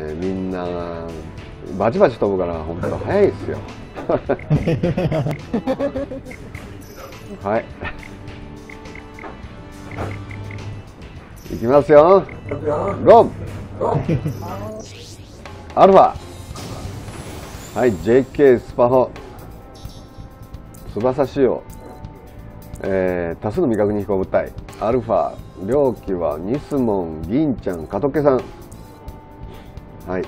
えーみんなバチバチ飛ぶから本当早いですよ。はい。いきますよ。ゴーアルファ。はい JK スパホ翼仕様。えー多数の未確認飛行物体。アルファ。両機はニスモン銀ちゃん加トケさん。はい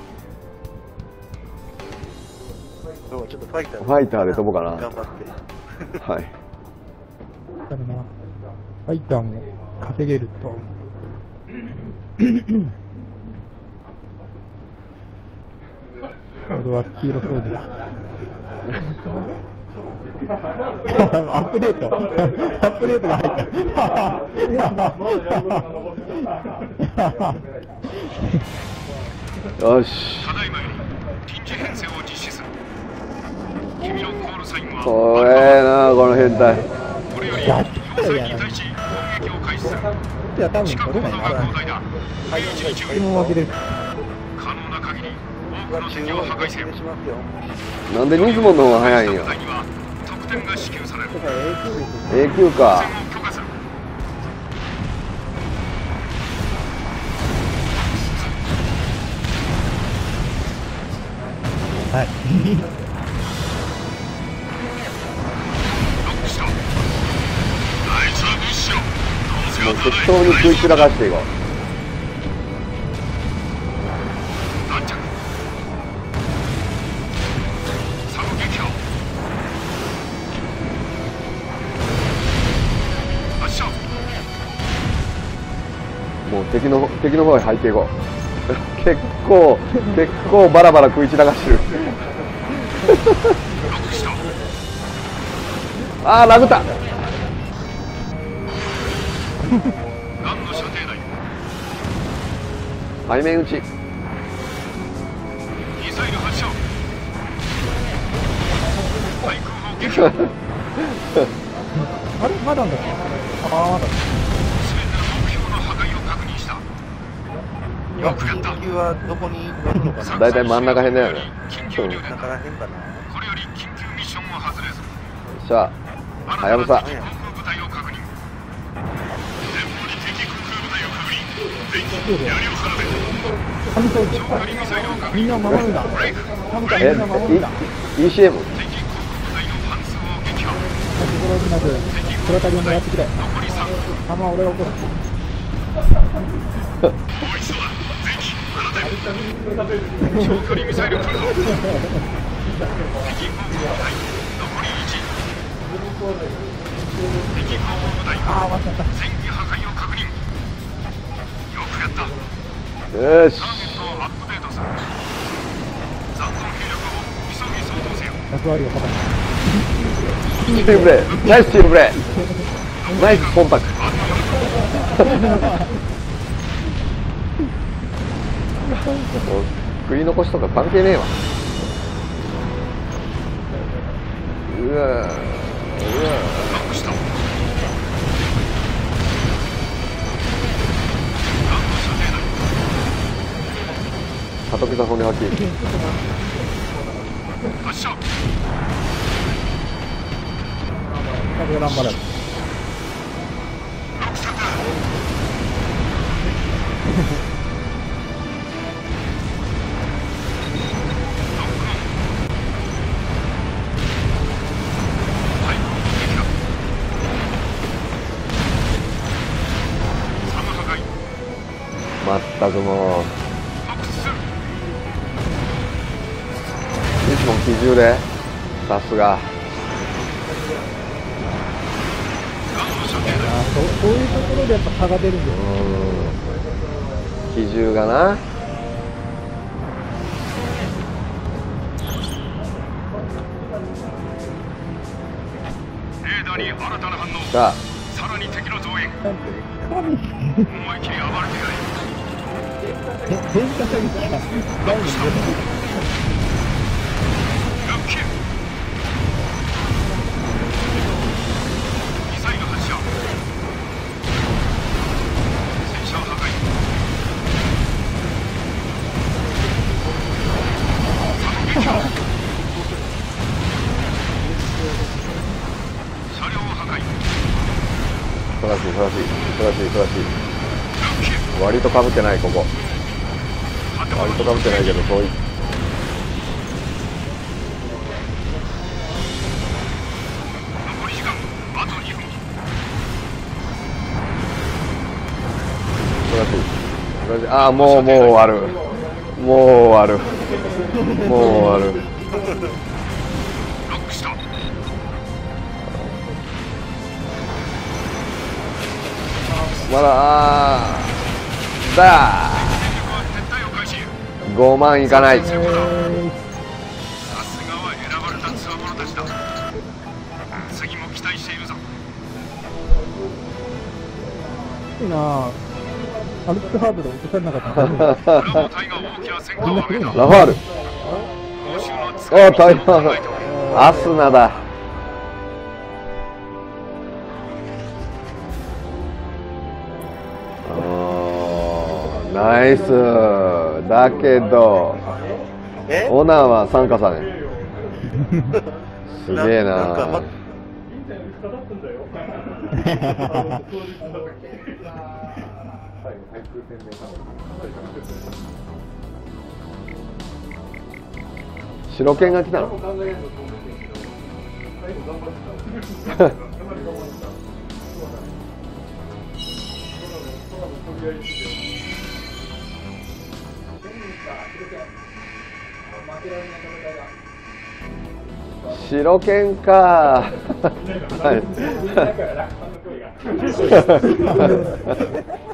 今日はちょっとファイターファイターで飛ぼうかな頑張って。はいだな。ファイターも稼げると。これは黄色そうです。アップデート。アップデートが入った。よしただいまより臨時編成を実施する君のコールサインは怖えなこの変態これより要塞に対し攻撃を開始するいや、多分地下取れないな。高度が広大だ定。可能な限り多くの敵を破壊せよ。なんでニスモンの方が早いんよ部隊には得点が支給される A 級かはい。もう適当に食い散らかしていこう。もう敵の敵の方へ入っていこう。結構結構バラバラ食い散らかしてる。あー殴った。背面打ち。ミサイル発射。対空砲撃破。あれ？まだだ。ああ、まだ。全よくやった。緊急はどこに乗るのかなだいたい真ん中辺だよね。緊急入電中らへんかなこれより緊急ミッションを外れず。しゃあはやぶさみんなを守るんだ。えんなを守るんだ。い ECM 心置きなく、黒旅を狙ってくれ。残り3弾は俺が起こ 長距離ミサイル来るぞ敵航空部隊残り1敵航空部隊、戦機破壊を確認よくやったよし。ターゲットをアップデートする残存兵力を急ぎ相当せよ役割を果たす。チールプレーナイスチールプレーナイスコンタクト。食い残しとか関係ねえわ。うわうわ加藤さん骨吐き。発射まったくもう。いつも機銃で？さすが。そうそういうところでやっぱ差が出るんですうん。機銃がな。レーダーに新たな反応。さあ。さらに敵の増援。思い切り暴れてやれ素晴らしい素晴らしい素晴らしい素晴らしい。割とかぶってないここ。割とかぶってないけど遠い。あと2分。素晴らしい素晴らしいああもうもう終わる。もう終わる。もう終わる。まだあーだ戦力は撤退を開始ー5万いかない。さすがは選ばれた強者たちだ。次も期待しているぞ。いいなぁ。アルプスハードで落とされなかった。ラファール。報酬のお使いーアスナだナイス。だけどえ？オナーは参加さね すげえな。んかまな白犬が来たの？白犬か。はい